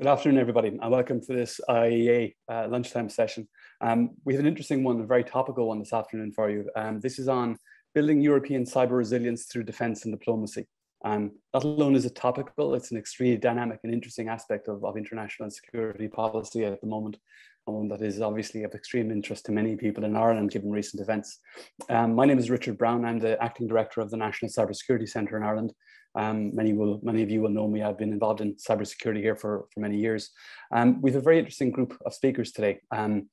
Good afternoon, everybody, and welcome to this IIEA uh, lunchtime session. Um, we have an interesting one, a very topical one this afternoon for you. Um, this is on building European cyber resilience through defense and diplomacy. Um, not alone is it topical, it's an extremely dynamic and interesting aspect of, of international and security policy at the moment, and one that is obviously of extreme interest to many people in Ireland given recent events. Um, my name is Richard Browne. I'm the acting director of the National Cybersecurity Centre in Ireland, um, many will, many of you will know me. I've been involved in cybersecurity here for, for many years. Um, we have a very interesting group of speakers today. Um,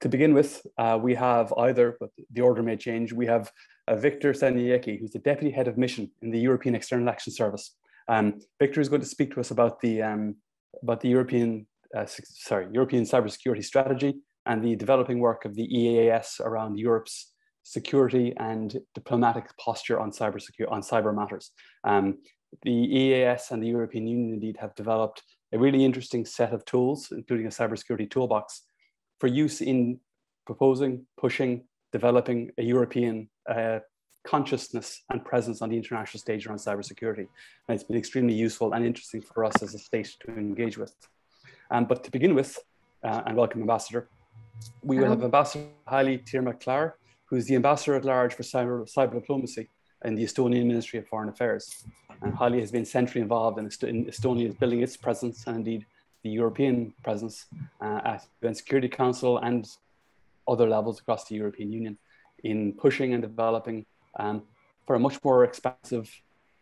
to begin with, uh, we have either, but the order may change, we have uh, Victor Staniecki, who's the Deputy Head of Mission in the European External Action Service. Um, Victor is going to speak to us about the, um, about the European, uh, sorry, European cybersecurity strategy and the developing work of the EEAS around Europe's security and diplomatic posture on cyber secure, on cyber matters. Um, the EEAS and the European Union indeed have developed a really interesting set of tools, including a cybersecurity toolbox, for use in proposing, pushing, developing a European uh, consciousness and presence on the international stage around cybersecurity. And it's been extremely useful and interesting for us as a state to engage with. Um, but to begin with, uh, and welcome Ambassador, we will have Ambassador Heli Tiirmaa-Klaar, who's the ambassador at large for cyber, cyber diplomacy in the Estonian Ministry of Foreign Affairs. And Heli has been centrally involved in, in Estonia building its presence and indeed the European presence uh, at the UN Security Council and other levels across the European Union in pushing and developing um, for a much more expansive,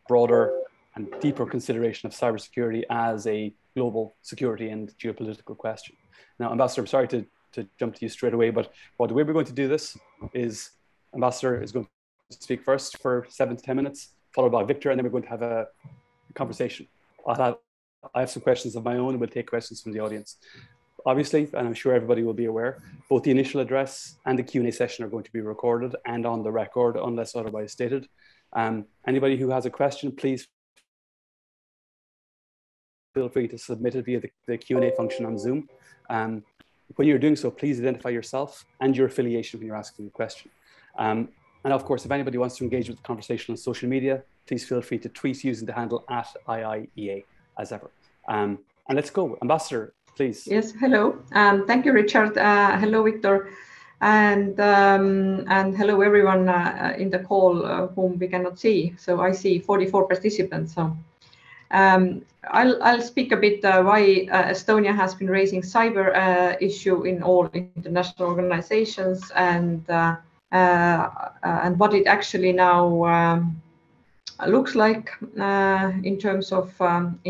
broader, and deeper consideration of cybersecurity as a global security and geopolitical question. Now, Ambassador, I'm sorry to to jump to you straight away. But well, the way we're going to do this is Ambassador is going to speak first for seven to 10 minutes, followed by Victor, and then we're going to have a conversation. I'll have, I have some questions of my own, and we'll take questions from the audience. Obviously, and I'm sure everybody will be aware, both the initial address and the Q&A session are going to be recorded and on the record unless otherwise stated. Um, anybody who has a question, please feel free to submit it via the, the Q&A function on Zoom. Um, when you're doing so, please identify yourself and your affiliation when you're asking a question. Um, and of course, if anybody wants to engage with the conversation on social media, please feel free to tweet using the handle at IIEA as ever. Um, and let's go. Ambassador, please. Yes, hello. Um, thank you, Richard. Uh, hello, Victor. And um, and hello, everyone uh, in the call uh, whom we cannot see. So I see 44 participants. So um, I'll, I'll, speak a bit uh, why uh, Estonia has been raising cyber uh, issue in all international organizations and uh, uh, and what it actually now um, looks like uh, in terms of um,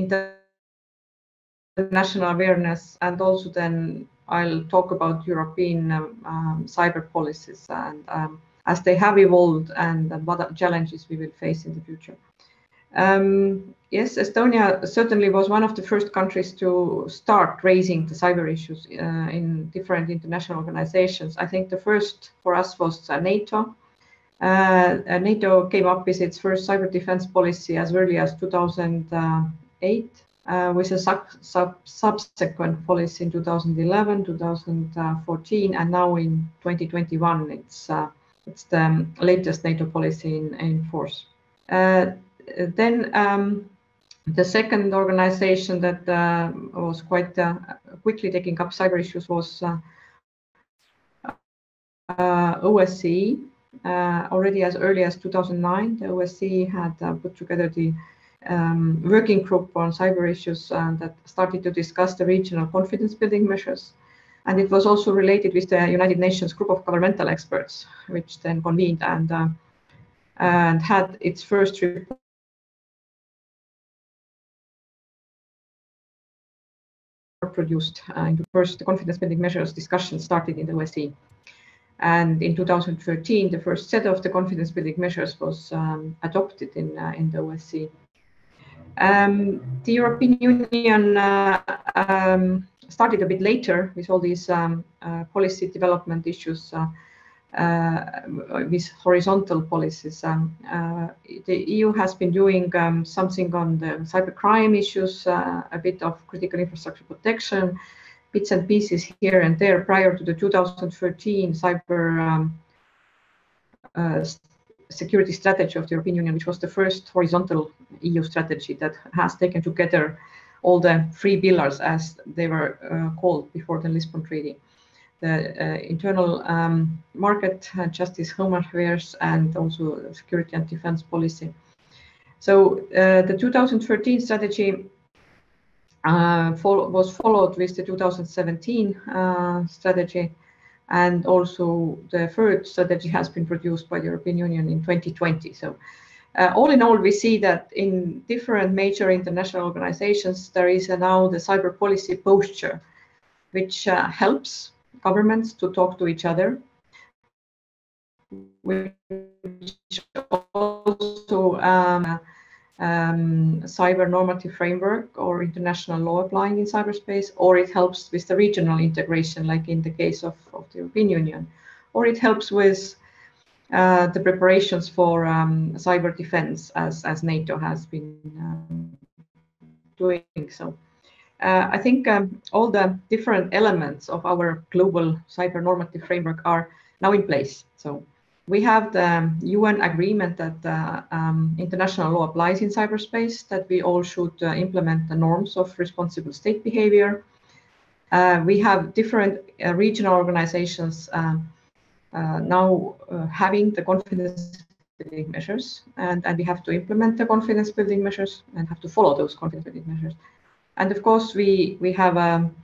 international awareness and also then I'll talk about European um, um cyber policies and um, as they have evolved and, and what challenges we will face in the future. Um, yes, Estonia certainly was one of the first countries to start raising the cyber issues uh, in different international organizations. I think the first for us was uh, NATO. Uh, uh NATO came up with its first cyber defense policy as early as 2008, uh, with a sub, sub, subsequent policy in 2011, 2014, and now in 2021, it's uh, it's the latest NATO policy in, in force then um, the second organization that uh, was quite uh, quickly taking up cyber issues was uh, uh OSCE. Uh, already as early as 2009, the OSCE had uh, put together the um, working group on cyber issues that started to discuss the regional confidence building measures. And it was also related with the United Nations group of governmental experts, which then convened and, and had its first report produced uh, in the first confidence building measures discussion started in the OSCE. And in 2013, the first set of the confidence building measures was um, adopted in, uh, in the OSCE. Um, the European Union uh, um, started a bit later with all these um, uh, policy development issues uh, with horizontal policies. Um, uh, the EU has been doing um, something on the cybercrime issues, uh, a bit of critical infrastructure protection, bits and pieces here and there prior to the 2013 cyber um, uh, security strategy of the European Union, which was the first horizontal EU strategy that has taken together all the three pillars as they were uh, called before the Lisbon Treaty. The uh, internal um, market, uh, justice, home affairs, and also security and defense policy. So uh, the 2013 strategy was followed with the 2017 uh, strategy, and also the third strategy has been produced by the European Union in 2020. So uh, all in all, we see that in different major international organizations, there is now the cyber policy posture, which uh, helps governments to talk to each other, which also um, um, cyber normative framework or international law applying in cyberspace, or it helps with the regional integration, like in the case of, of the European Union, or it helps with uh, the preparations for um, cyber defense as, as NATO has been um, doing so. Uh, I think um, all the different elements of our global cyber normative framework are now in place. So we have the UN agreement that uh, um, international law applies in cyberspace, that we all should uh, implement the norms of responsible state behavior. Uh, we have different uh, regional organizations um, uh, now having the confidence building measures, and, and we have to implement the confidence building measures and have to follow those confidence building measures. And of course, we, we have um,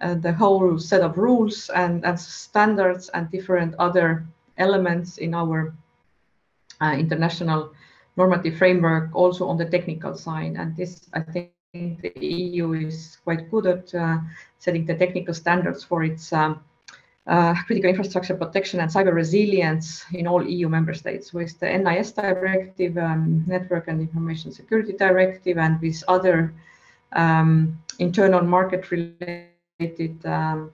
the whole set of rules and, and standards and different other elements in our uh, international normative framework also on the technical side. And this, I think, the EU is quite good at uh, setting the technical standards for its um, uh, critical infrastructure protection and cyber resilience in all EU member states with the NIS directive, um, Network and Information Security Directive, and with other um, internal market related um,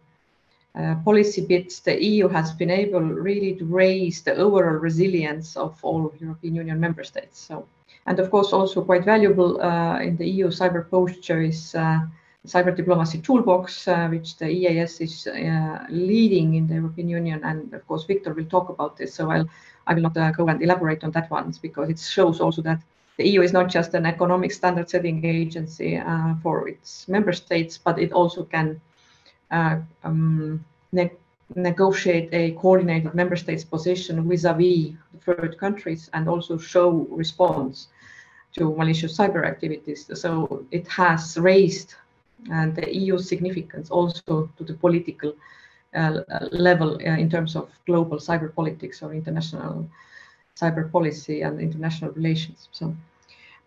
uh, policy bits, the EU has been able really to raise the overall resilience of all European Union member states. So, and of course, also quite valuable uh, in the EU cyber posture is uh, cyber diplomacy toolbox, uh, which the EEAS is uh, leading in the European Union. And of course, Victor will talk about this. So I'll, I will not uh, go and elaborate on that one because it shows also that the EU is not just an economic standard setting agency for its member states, but it also can uh, um, ne negotiate a coordinated member states position vis-a-vis -vis third countries and also show response to malicious cyber activities. So it has raised and the EU significance also to the political uh, level uh, in terms of global cyber politics or international cyber policy and international relations. So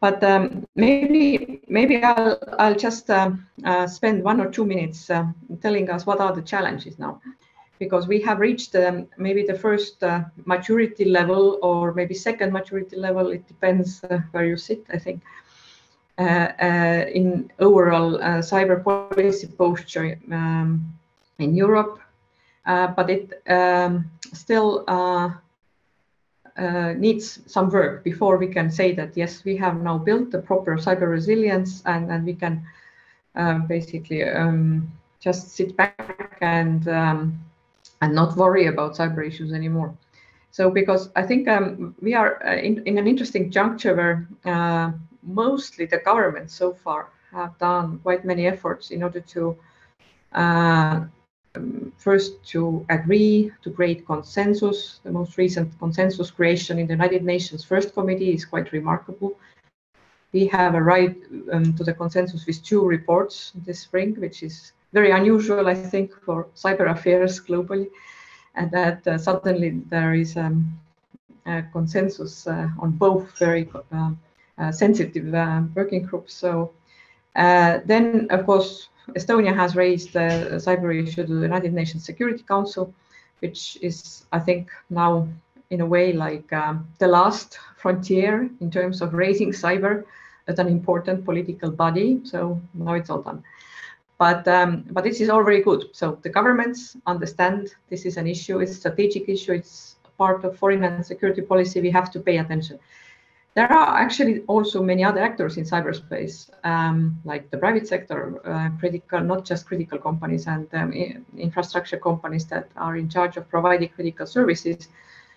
but um, maybe maybe I'll I'll just um, uh, spend one or two minutes uh, telling us what are the challenges now, because we have reached um, maybe the first uh, maturity level or maybe second maturity level. It depends uh, where you sit, I think. Uh, uh, in overall cyber policy posture um, in Europe, but it um, still uh, needs some work before we can say that yes, we have now built the proper cyber resilience and, and we can um, basically um, just sit back and um, and not worry about cyber issues anymore. So because I think um, we are uh, in, in an interesting juncture where uh, mostly the government so far have done quite many efforts in order to uh, um, first to agree to create consensus. The most recent consensus creation in the United Nations First Committee is quite remarkable. We have arrived um, to the consensus with two reports this spring, which is very unusual, I think, for cyber affairs globally, and that uh, suddenly there is um, a consensus uh, on both very uh, uh sensitive uh, working groups. So uh, then, of course, Estonia has raised the cyber issue to the United Nations Security Council, which is, I think, now in a way like um, the last frontier in terms of raising cyber as an important political body. So now it's all done. But um, but this is all very good. So the governments understand this is an issue. It's a strategic issue. It's part of foreign and security policy. We have to pay attention. There are actually also many other actors in cyberspace, um, like the private sector, uh, critical, not just critical companies and um, infrastructure companies that are in charge of providing critical services,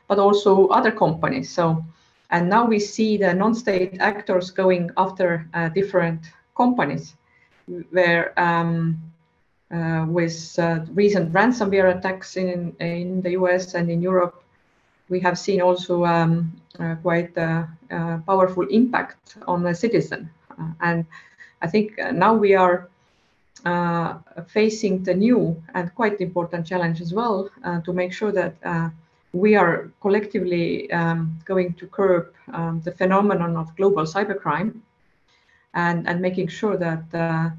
but also other companies. So, and now we see the non-state actors going after uh, different companies, where um, uh, with uh, recent ransomware attacks in, in the US and in Europe, we have seen also um, uh, quite a, powerful impact on the citizen. Uh, and I think now we are uh, facing the new and quite important challenge as well uh, to make sure that we are collectively um, going to curb um, the phenomenon of global cybercrime and, and making sure that uh,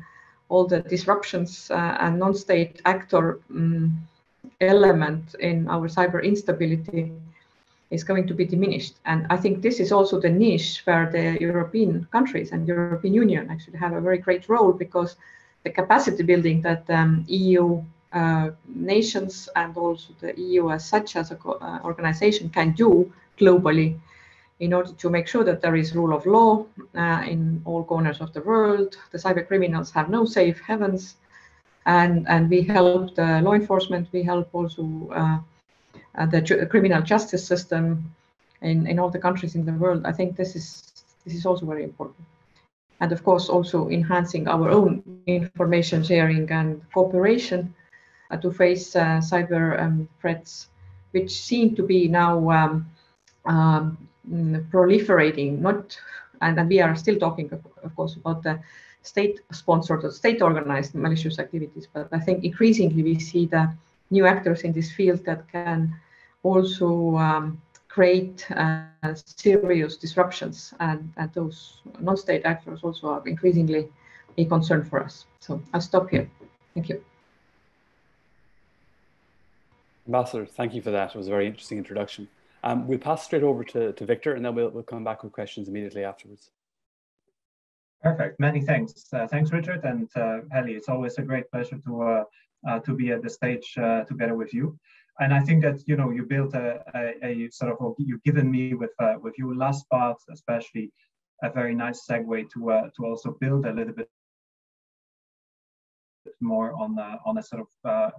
all the disruptions uh, and non-state actor um, element in our cyber instability is going to be diminished. And I think this is also the niche where the European countries and European Union actually have a very great role because the capacity building that um, EU uh, nations and also the EU as such as an uh, organization can do globally in order to make sure that there is rule of law uh, in all corners of the world. The cyber criminals have no safe havens, and and we help the law enforcement. We help also uh, the ju criminal justice system in in all the countries in the world. I think this is this is also very important, and of course also enhancing our own information sharing and cooperation uh, to face uh, cyber um, threats, which seem to be now um, um, proliferating. Not, and, and we are still talking, of, of course, about the state-sponsored or state-organized malicious activities. But I think increasingly we see the new actors in this field that can also um, create uh, serious disruptions, and, and those non-state actors also are increasingly a concern for us. So I'll stop here. Thank you. Ambassador, thank you for that. It was a very interesting introduction. Um, we'll pass straight over to, to Victor and then we'll, we'll come back with questions immediately afterwards. Perfect. Many thanks. Uh, thanks, Richard and uh, Heli. It's always a great pleasure to uh, uh to be at the stage uh, together with you. And I think that you know you built a, a, a sort of you've given me with uh, with your last part, especially a very nice segue to to also build a little bit more on a, on a sort of uh,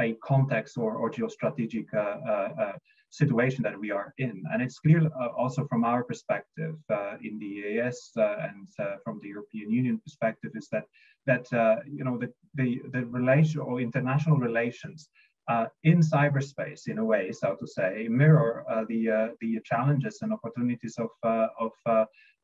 a context or, or geostrategic uh, uh, situation that we are in. And it's clear also from our perspective in the EEAS and from the European Union perspective is that that you know the, the, the relation or international relations uh, in cyberspace, in a way, so to say, mirror uh, the uh, the challenges and opportunities of of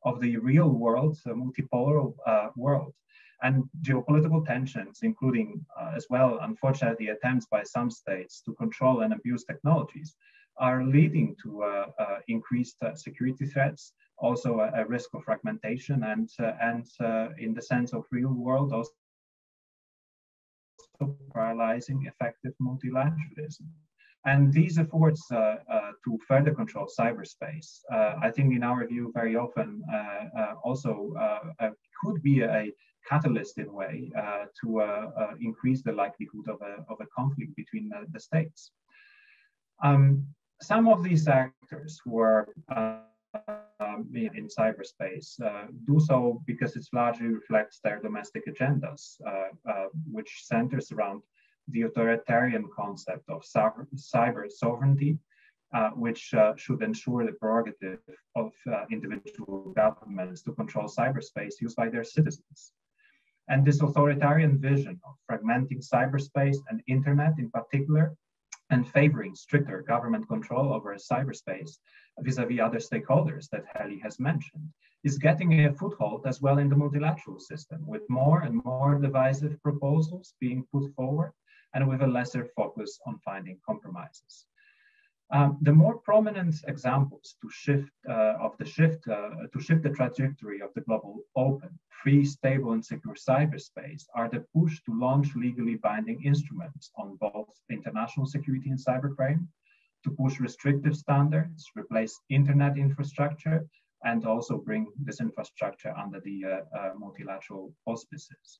of the real world, the multipolar world. And geopolitical tensions, including uh, as well, unfortunately, attempts by some states to control and abuse technologies, are leading to uh, uh, increased uh, security threats, also a, a, risk of fragmentation, and uh, and uh, in the sense of real world, also paralyzing effective multilateralism. And these efforts uh, uh, to further control cyberspace, uh, I think, in our view, very often also could be a catalyst in a way uh, to uh, uh, increase the likelihood of a, of a conflict between the, the states. Um, some of these actors who are um, in cyberspace uh, do so because it largely reflects their domestic agendas, uh, uh, which centers around the authoritarian concept of cyber sovereignty, which should ensure the prerogative of individual governments to control cyberspace used by their citizens. And this authoritarian vision of fragmenting cyberspace and internet in particular, and favoring stricter government control over cyberspace vis-a-vis other stakeholders that Heli has mentioned, is getting a foothold as well in the multilateral system, with more and more divisive proposals being put forward and with a lesser focus on finding compromises. Um, the more prominent examples to shift uh, of the shift uh, to shift the trajectory of the global open, free, stable, and secure cyberspace are the push to launch legally binding instruments on both international security and cybercrime, to push restrictive standards, replace internet infrastructure, and also bring this infrastructure under the uh, uh multilateral auspices.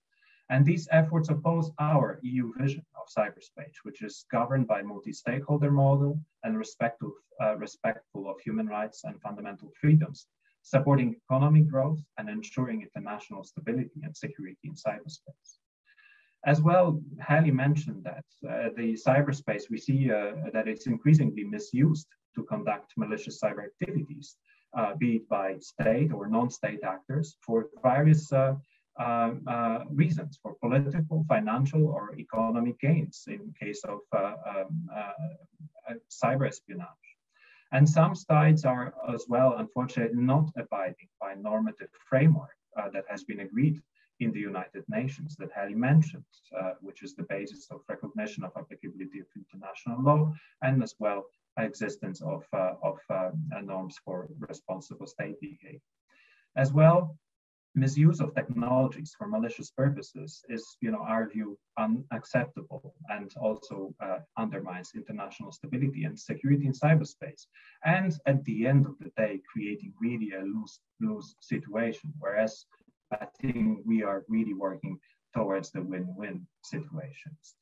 And these efforts oppose our EU vision of cyberspace, which is governed by multi-stakeholder model and respectful, uh, respectful of human rights and fundamental freedoms, supporting economic growth and ensuring international stability and security in cyberspace. As well, Heli mentioned that uh, the cyberspace, we see uh, that it's increasingly misused to conduct malicious cyber activities, uh, be it by state or non-state actors for various uh, uh, uh, reasons for political, financial, or economic gains in case of uh, um, cyber espionage. And some states are as well, unfortunately, not abiding by normative framework that has been agreed in the United Nations that Heli mentioned, uh, which is the basis of recognition of applicability of international law and as well existence of, uh, of uh, norms for responsible state behavior. As well, misuse of technologies for malicious purposes is, you know, our view, unacceptable and also uh, undermines international stability and security in cyberspace. And at the end of the day, creating really a lose-lose situation, whereas I think we are really working towards the win-win situations.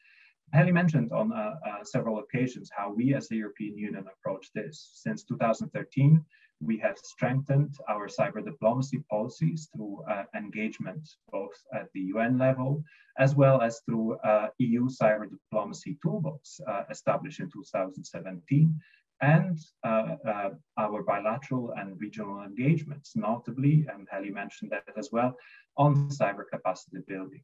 Heli mentioned on uh, uh, several occasions how we as the European Union approach this. Since 2013, we have strengthened our cyber diplomacy policies through uh, engagement both at the UN level as well as through uh, EU cyber diplomacy toolbox uh, established in 2017 and uh, uh, our bilateral and regional engagements, notably, and Heli mentioned that as well, on cyber capacity building.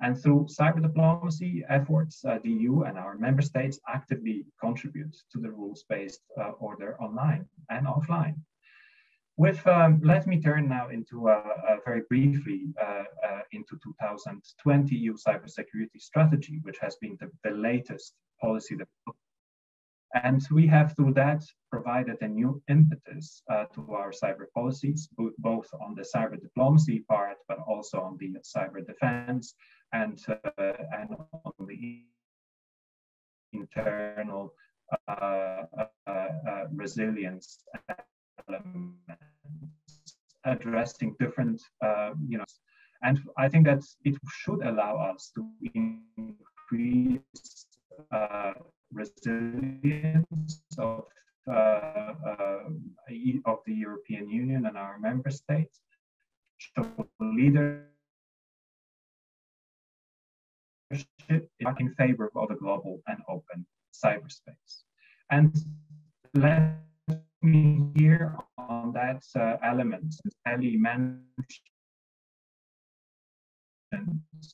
And through cyber diplomacy efforts, uh, the EU and our member states actively contribute to the rules-based uh, order online and offline. With, um, let me turn now into uh, uh very briefly into 2020 EU cybersecurity strategy, which has been the, the latest policy that and we have through that provided a new impetus uh, to our cyber policies, both on the cyber diplomacy part, but also on the cyber defense and, uh, and on the internal uh, uh, uh resilience elements, addressing different, uh, you know, and I think that it should allow us to increase resilience of, uh, uh, of the European Union and our member states, show leadership in favor of a global and open cyberspace. And let me here on that uh, element, Heli mentioned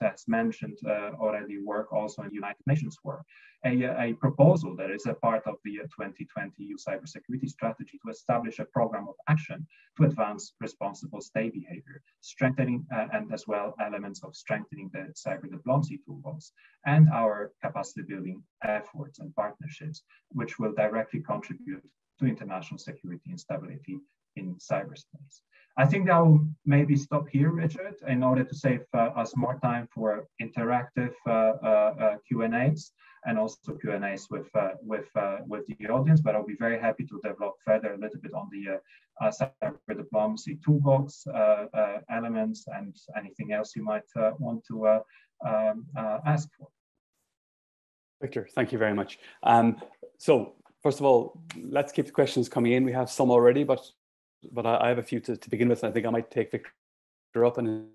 as mentioned uh, already, work also in United Nations work. A, a, proposal that is a part of the 2020 EU cybersecurity strategy to establish a program of action to advance responsible state behavior, strengthening uh, and as well elements of strengthening the cyber diplomacy toolbox and our capacity building efforts and partnerships, which will directly contribute to international security and stability in cyberspace. I think I will maybe stop here, Richard, in order to save uh, us more time for interactive uh, uh, uh Q&As and also Q&As with, uh, with, uh, with the audience, but I'll be very happy to develop further a little bit on the cyber diplomacy toolbox elements and anything else you might want to um, ask for. Victor, thank you very much. Um, so first of all, let's keep the questions coming in. We have some already, but but I, I have a few to, to begin with. and I think I might take Victor up on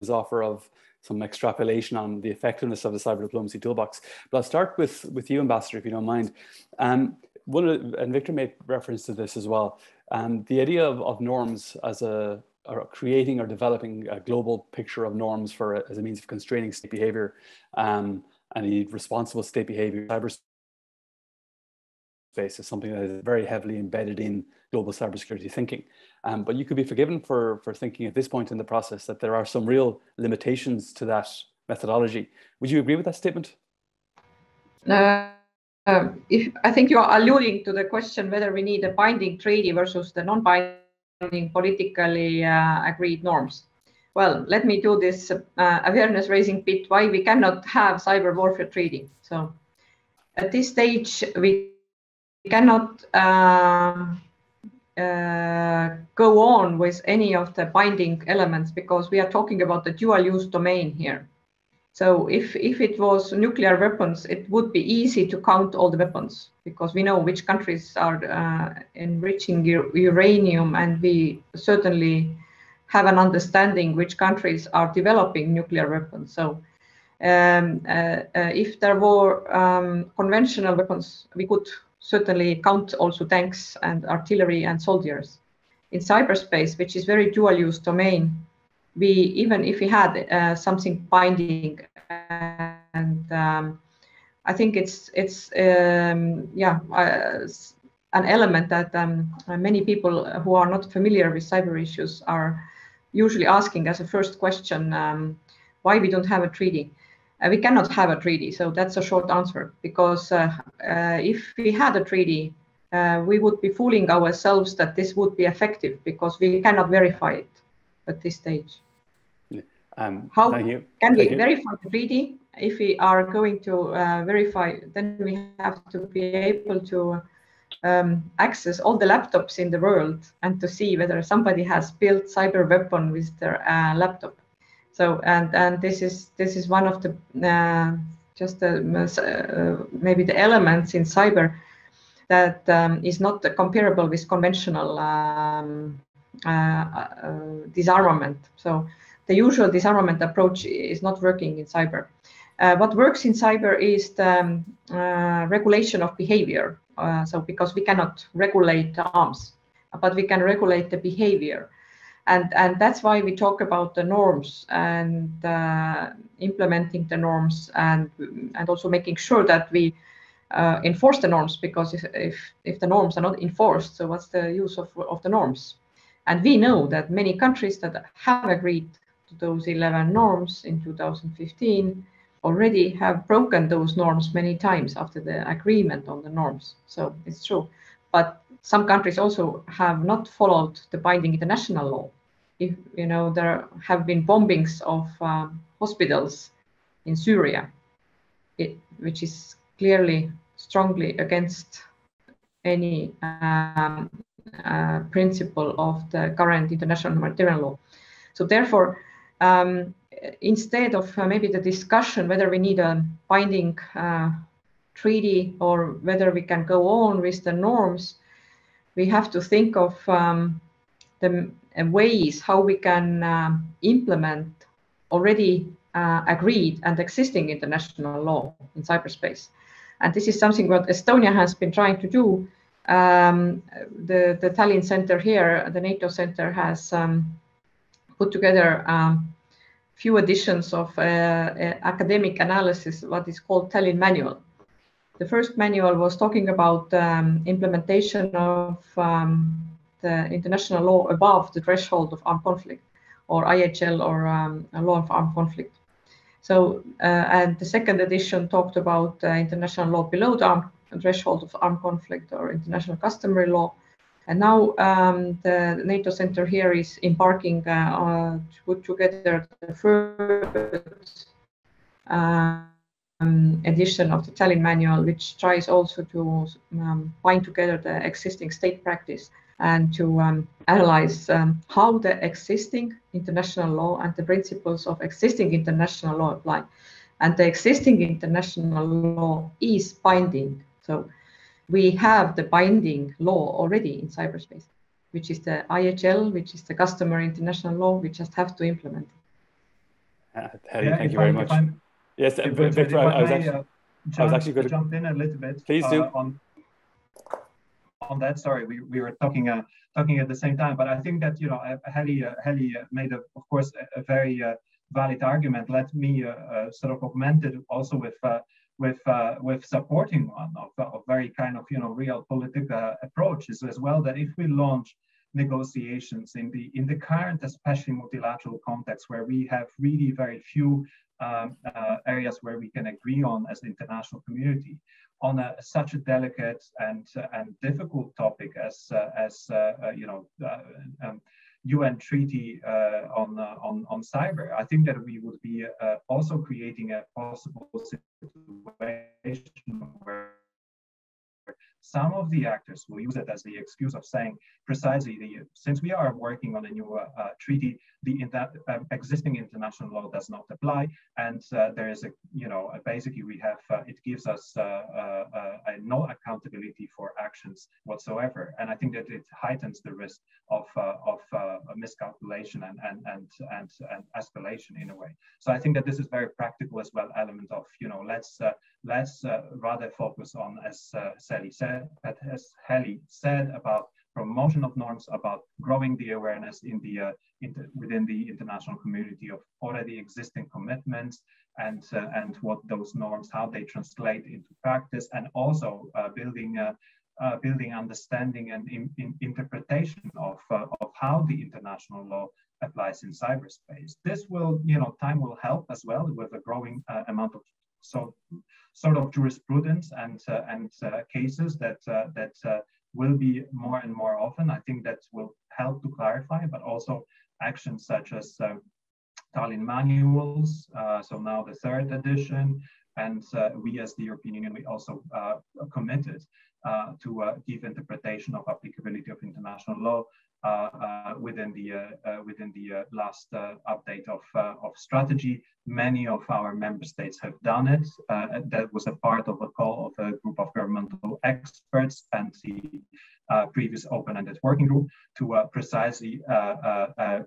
his offer of some extrapolation on the effectiveness of the cyber diplomacy toolbox. But I'll start with, with you, Ambassador, if you don't mind. Um, one of, and Victor made reference to this as well. Um, the idea of, of norms as a or creating or developing a global picture of norms for as a means of constraining state behavior um, and responsible state behavior cyber space is something that is very heavily embedded in global cybersecurity thinking. Um, but you could be forgiven for, for thinking at this point in the process that there are some real limitations to that methodology. Would you agree with that statement? Uh, um, if, I think you are alluding to the question whether we need a binding treaty versus the non-binding politically uh, agreed norms. Well, let me do this uh, awareness raising bit why we cannot have cyber warfare treaty. So at this stage, we cannot uh, uh, go on with any of the binding elements because we are talking about the dual use domain here. So if, if it was nuclear weapons, it would be easy to count all the weapons because we know which countries are uh, enriching uranium and we certainly have an understanding which countries are developing nuclear weapons. So um, uh, uh, if there were um, conventional weapons, we could certainly count also tanks and artillery and soldiers. In cyberspace, which is very dual use domain, we even if we had uh, something binding and um, I think it's it's um, yeah uh, an element that um, many people who are not familiar with cyber issues are usually asking as a first question um, why we don't have a treaty. Uh, we cannot have a treaty, so that's a short answer because uh, uh if we had a treaty, uh, we would be fooling ourselves that this would be effective because we cannot verify it at this stage. Um, How can we you. verify the treaty? If we are going to uh, verify, then we have to be able to um, access all the laptops in the world and to see whether somebody has built cyber weapon with their uh, laptop. So and and this is this is one of the uh, just the, uh, maybe the elements in cyber that um, is not comparable with conventional um, uh, uh, disarmament. So the usual disarmament approach is not working in cyber. Uh, what works in cyber is the um, uh, regulation of behavior. Uh, so because we cannot regulate arms, but we can regulate the behavior. And, and that's why we talk about the norms and uh, implementing the norms and, and also making sure that we uh, enforce the norms because if, if, if the norms are not enforced, so what's the use of, of the norms? And we know that many countries that have agreed to those 11 norms in 2015 already have broken those norms many times after the agreement on the norms. So it's true. But some countries also have not followed the binding international law. If you know there have been bombings of um, hospitals in Syria, it, which is clearly strongly against any um, uh, principle of the current international humanitarian law. So therefore, um, instead of uh, maybe the discussion whether we need a binding uh, treaty or whether we can go on with the norms, we have to think of um, the uh, ways how we can uh, implement already uh, agreed and existing international law in cyberspace. And this is something what Estonia has been trying to do. Um, the, the Tallinn Center here, the NATO Center, has um, put together um, few editions of uh, uh, academic analysis, what is called Tallinn Manual. The first manual was talking about um, implementation of um, international law above the threshold of armed conflict, or IHL, or um, law of armed conflict. So, uh, and the second edition talked about uh, international law below the armed threshold of armed conflict or international customary law. And now um, the NATO Center here is embarking uh, to put together the first um, edition of the Tallinn Manual, which tries also to um, bind together the existing state practice and to um, analyze um, how the existing international law and the principles of existing international law apply. And the existing international law is binding. So we have the binding law already in cyberspace, which is the IHL, which is the customary international law. We just have to implement it. Uh, yeah, thank you very much. Yes, Victor, I, was actually, uh, jump, I was actually going to jump in a little bit. Please do. Uh, on, on that, sorry, we, we were talking uh, talking at the same time, but I think that you know Heli uh, Heli uh, made a, of course a, a very uh, valid argument. Let me uh, uh, sort of augment it also with uh with with supporting one of, of very kind of you know real political approaches as well. That if we launch negotiations in the in the current especially multilateral context where we have really very few um, uh, areas where we can agree on as the international community on a, such a delicate and uh, and difficult topic as uh, as uh, uh, you know um, UN treaty on on on cyber. I think that we would be also creating a possible situation where some of the actors will use it as the excuse of saying precisely the since we are working on a new uh, uh, treaty, the uh, existing international law does not apply, and uh, there is a you know basically we have uh, it gives us no accountability for actions whatsoever, and I think that it heightens the risk of of miscalculation and and and and and escalation in a way. So I think that this is very practical as well element of you know let's let's rather focus on as Sally said, as Heli said about promotion of norms, about growing the awareness in the uh, within the international community of already existing commitments and uh, and what those norms, how they translate into practice, and also uh, building. Uh, uh, building understanding and in, in interpretation of, of how the international law applies in cyberspace. This will, you know, time will help as well with a growing amount of so sort of jurisprudence and uh, and uh, cases that uh, that will be more and more often. I think that will help to clarify, but also actions such as Tallinn manuals. so now the third edition, and uh, we as the European Union, we also uh, committed uh, to give interpretation of applicability of international law uh, uh, Uh, uh, within the uh, uh within the last update of of strategy. Many of our member states have done it. that was a part of a call of a group of governmental experts and the previous open-ended working group to precisely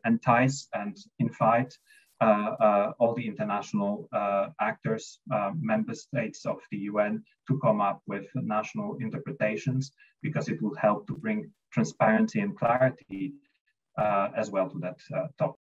entice and invite uh, uh, all the international uh, actors, member states of the UN, to come up with national interpretations because it will help to bring transparency and clarity uh, as well to that uh, topic.